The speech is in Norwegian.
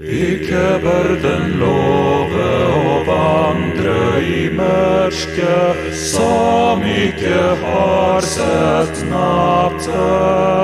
Ikke bør den love å vandre i mørket, som ikke har sett natten.